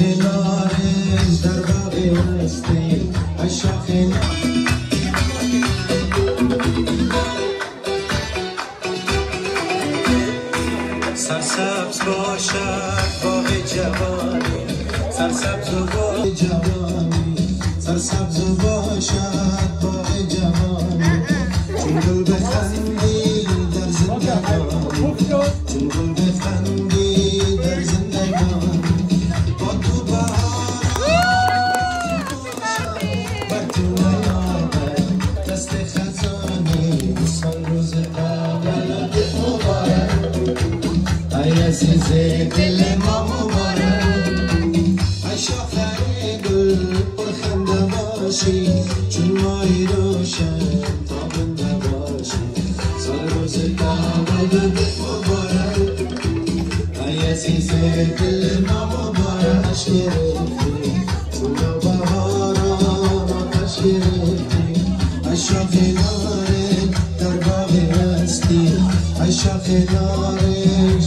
شاخه نارنج در باغ استی ای سرسبز باشد باغ جوانی سرسبز و جوانی سرسبز باشد باغ جوانی. چون گل در زندگانی خب ای عزیز دل ما مبارک. ای شاخه گل پرخنده باشی. چون مایی روشن تابنده باشی. سال روز تولدت مبارک. ای عزیز دل ما مبارک. عشق گرفتی تو نوبهاران آتش گرفتی ای شاخ نارنج در باغ هستی. ای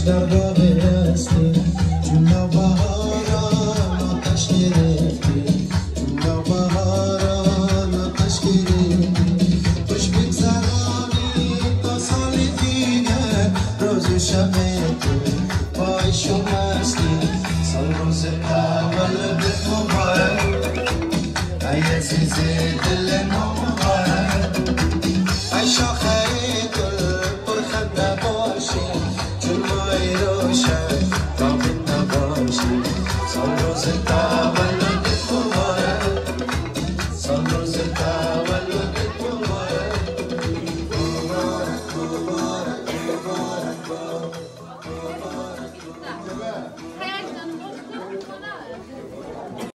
kitaba veresti Cümle bahara ateş gerekti Cümle bahara ateş gerekti Kuş bin zarani tasalidine Rozu şemeti Bayşu mesti Salrozu kabalı aposentado.